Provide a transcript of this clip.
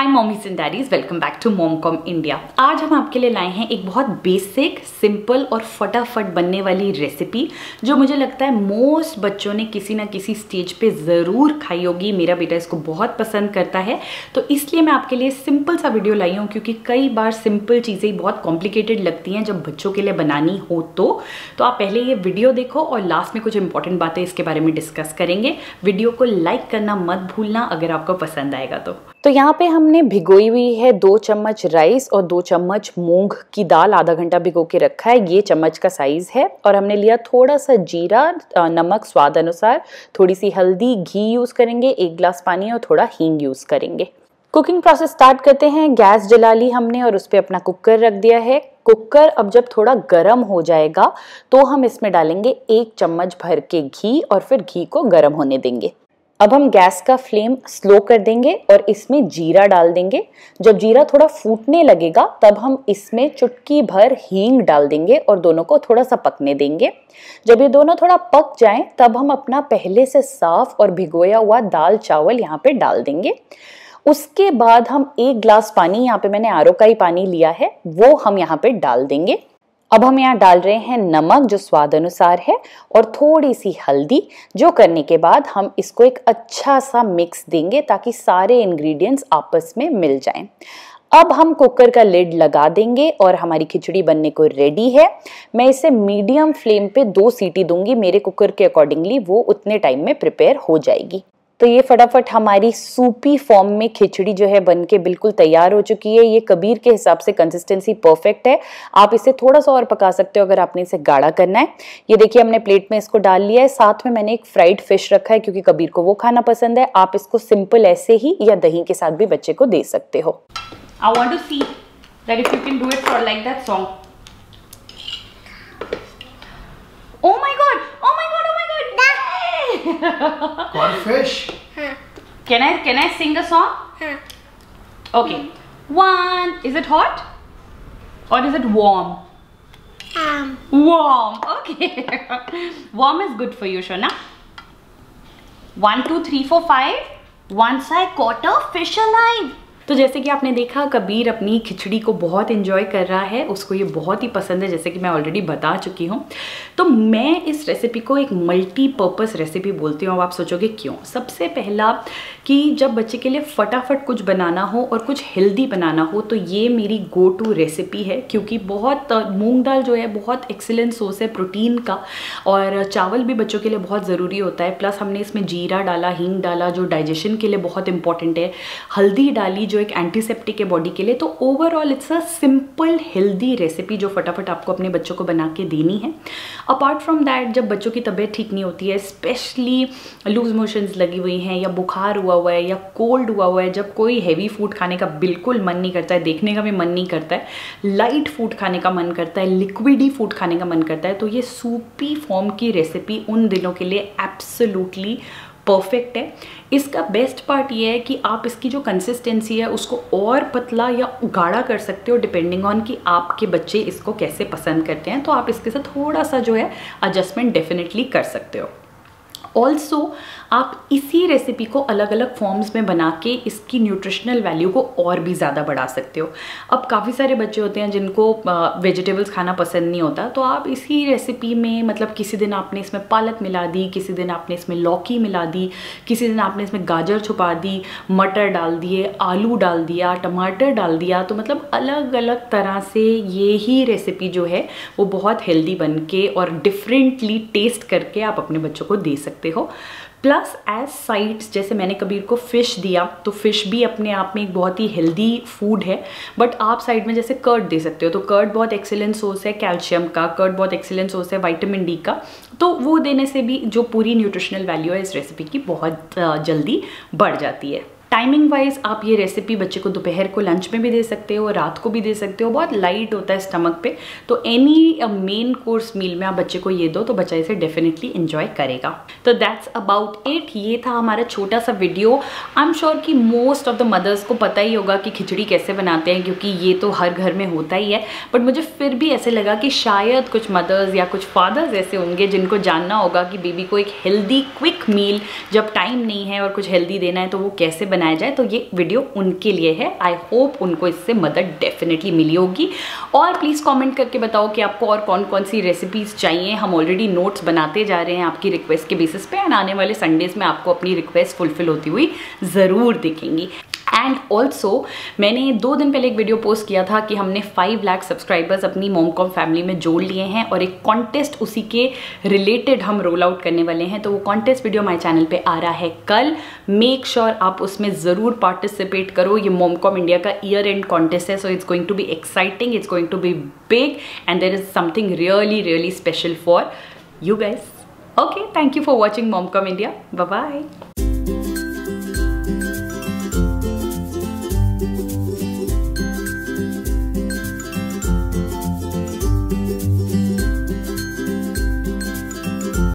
Hi mommies and daddies welcome back to momcom India आज हम आपके लिए लाए हैं एक बहुत बेसिक सिंपल और फटाफट बनने वाली रेसिपी जो मुझे लगता है मोस्ट बच्चों ने किसी ना किसी स्टेज पे ज़रूर खाई होगी। मेरा बेटा इसको बहुत पसंद करता है। तो इसलिए मैं आपके लिए सिंपल सा वीडियो लाई हूँ, क्योंकि कई बार सिंपल चीज़ें बहुत कॉम्प्लिकेटेड लगती हैं जब बच्चों के लिए बनानी हो तो। तो आप पहले ये वीडियो देखो और लास्ट में कुछ इंपॉर्टेंट बातें इसके बारे में डिस्कस करेंगे। वीडियो को लाइक करना मत भूलना अगर आपको पसंद आएगा तो। तो यहाँ पे हमने भिगोई हुई है दो चम्मच राइस और दो चम्मच मूंग की दाल, आधा घंटा भिगो के रखा है। ये चम्मच का साइज़ है और हमने लिया थोड़ा सा जीरा नमक स्वाद अनुसार। थोड़ी सी हल्दी, घी यूज़ करेंगे, एक गिलास पानी और थोड़ा हींग यूज़ करेंगे। कुकिंग प्रोसेस स्टार्ट करते हैं। गैस जला ली हमने और उस पर अपना कुकर रख दिया है। कुकर अब जब थोड़ा गर्म हो जाएगा तो हम इसमें डालेंगे एक चम्मच भर के घी और फिर घी को गर्म होने देंगे। अब हम गैस का फ्लेम स्लो कर देंगे और इसमें जीरा डाल देंगे। जब जीरा थोड़ा फूटने लगेगा, तब हम इसमें चुटकी भर हींग डाल देंगे और दोनों को थोड़ा सा पकने देंगे। जब ये दोनों थोड़ा पक जाएँ, तब हम अपना पहले से साफ़ और भिगोया हुआ दाल चावल यहाँ पे डाल देंगे। उसके बाद हम एक ग्लास पानी, यहाँ पे मैंने आर का ही पानी लिया है, वो हम यहाँ पे डाल देंगे। अब हम यहाँ डाल रहे हैं नमक, जो स्वाद अनुसार है, और थोड़ी सी हल्दी, जो करने के बाद हम इसको एक अच्छा सा मिक्स देंगे ताकि सारे इंग्रेडिएंट्स आपस में मिल जाएँ। अब हम कुकर का लिड लगा देंगे और हमारी खिचड़ी बनने को रेडी है मैं इसे मीडियम फ्लेम पे दो सीटी दूँगी, मेरे कुकर के अकॉर्डिंगली वो उतने टाइम में प्रिपेयर हो जाएगी तो ये फटाफट हमारी सूपी फॉर्म में खिचड़ी जो है बन के बिल्कुल तैयार हो चुकी है। ये कबीर के हिसाब से कंसिस्टेंसी परफेक्ट है। आप इसे थोड़ा सा और पका सकते हो अगर आपने इसे गाढ़ा करना है। ये देखिए, हमने प्लेट में इसको डाल लिया है। साथ में मैंने एक फ्राइड फ़िश रखा है क्योंकि कबीर को वो खाना पसंद है। आप इसको सिंपल ऐसे ही या दही के साथ भी बच्चे को दे सकते हो। I want to see that if you can do it for like that song. Caught fish. Can I can I sing a song? Okay. One. Is it hot? Or is it warm? Um, Warm. Okay. warm is good for you, Shona. One, two, three, four, five. Once I caught a fish alive. तो जैसे कि आपने देखा, कबीर अपनी खिचड़ी को बहुत enjoy कर रहा है, उसको ये बहुत ही पसंद है, जैसे कि मैं ऑलरेडी बता चुकी हूँ। तो मैं इस रेसिपी को एक मल्टीपर्पज़ रेसिपी बोलती हूँ, अब आप सोचोगे क्यों? सबसे पहला कि जब बच्चे के लिए फटाफट कुछ बनाना हो और कुछ हेल्दी बनाना हो तो ये मेरी गो टू रेसिपी है। क्योंकि बहुत मूंग दाल जो है, बहुत एक्सीलेंट सोर्स है प्रोटीन का और चावल भी बच्चों के लिए बहुत ज़रूरी होता है। प्लस हमने इसमें जीरा डाला, हींग डाला, जो डाइजेशन के लिए बहुत इंपॉर्टेंट है। हल्दी डाली जो एक एंटीसेप्टिक है बॉडी के लिए तो overall it's a simple healthy recipe जो फटाफट आपको अपने बच्चों को बना के देनी है। अपार्ट फ्रॉम दैट जब बच्चों की तबीयत ठीक नहीं होती है स्पेशली लूज मोशंस लगी हुई हैं या बुखार हुआ हुआ है या कोल्ड हुआ हुआ है, जब कोई हैवी फ़ूड खाने का बिल्कुल मन नहीं करता है, देखने का भी मन नहीं करता है लाइट फ़ूड खाने का मन करता है लिक्विडी फ़ूड खाने का मन करता है तो ये सूपी फॉर्म की रेसिपी उन दिनों के लिए एब्सोल्युटली परफेक्ट है। इसका बेस्ट पार्ट ये है कि आप इसकी जो कंसिस्टेंसी है, उसको और पतला या गाढ़ा कर सकते हो डिपेंडिंग ऑन कि आपके बच्चे इसको कैसे पसंद करते हैं तो आप इसके साथ थोड़ा सा जो है एडजस्टमेंट डेफिनेटली कर सकते हो। ऑल्सो आप इसी रेसिपी को अलग अलग फॉर्म्स में बना के इसकी न्यूट्रिशनल वैल्यू को और भी ज़्यादा बढ़ा सकते हो। अब काफ़ी सारे बच्चे होते हैं जिनको वेजिटेबल्स खाना पसंद नहीं होता तो आप इसी रेसिपी में मतलब किसी दिन आपने इसमें पालक मिला दी, किसी दिन आपने इसमें लौकी मिला दी, किसी दिन आपने इसमें गाजर छुपा दी, मटर डाल दिए, आलू डाल दिया, टमाटर डाल दिया तो मतलब अलग अलग तरह से ये ही रेसिपी जो है, वो बहुत हेल्दी बन के और डिफरेंटली टेस्ट करके आप अपने बच्चों को दे सकते हो। प्लस एज साइड्स जैसे मैंने कबीर को फ़िश दिया तो फ़िश भी अपने आप में एक बहुत ही हेल्दी फ़ूड है। बट आप साइड में जैसे कर्ड दे सकते हो तो कर्ड बहुत एक्सीलेंट सोर्स है कैल्शियम का कर्ड बहुत एक्सीलेंट सोर्स है वाइटामिन डी का। तो वो देने से भी जो पूरी न्यूट्रिशनल वैल्यू है, इस रेसिपी की बहुत जल्दी बढ़ जाती है। टाइमिंग वाइज आप ये रेसिपी बच्चे को दोपहर को लंच में भी दे सकते हो, रात को भी दे सकते हो। बहुत लाइट होता है स्टमक पे। तो एनी मेन कोर्स मील में आप बच्चे को ये दो तो बच्चा इसे डेफिनेटली इंजॉय करेगा। तो दैट्स अबाउट इट ये था हमारा छोटा सा वीडियो आई एम श्योर कि मोस्ट ऑफ़ द मदर्स को पता ही होगा कि खिचड़ी कैसे बनाते हैं, क्योंकि ये तो हर घर में होता ही है। बट मुझे फिर भी ऐसे लगा कि शायद कुछ मदर्स या कुछ फादर्स ऐसे होंगे जिनको जानना होगा कि बेबी को एक हेल्दी क्विक मील जब टाइम नहीं है और कुछ हेल्दी देना है तो वो कैसे बनाया जाए तो ये वीडियो उनके लिए है। आई होप उनको इससे मदद डेफिनेटली मिली होगी। और प्लीज़ कमेंट करके बताओ कि आपको और कौन कौन सी रेसिपीज़ चाहिए। हम ऑलरेडी नोट्स बनाते जा रहे हैं आपकी रिक्वेस्ट के बेसिस पे एंड आने वाले संडेज में आपको अपनी रिक्वेस्ट फुलफिल होती हुई ज़रूर दिखेंगी। एंड ऑल्सो मैंने दो दिन पहले एक वीडियो पोस्ट किया था कि हमने फाइव लाख सब्सक्राइबर्स अपनी मोमकॉम फैमिली में जोड़ लिए हैं और एक कॉन्टेस्ट उसी के रिलेटेड हम रोल आउट करने वाले हैं। तो वो कॉन्टेस्ट वीडियो हमारे चैनल पे आ रहा है कल। मेक श्योर sure आप उसमें ज़रूर पार्टिसिपेट करो। ये मोमकॉम इंडिया का ईयर एंड कॉन्टेस्ट है so it's going to be exciting it's going to be big and there is something really really special for you guys okay thank you for watching Momcom India bye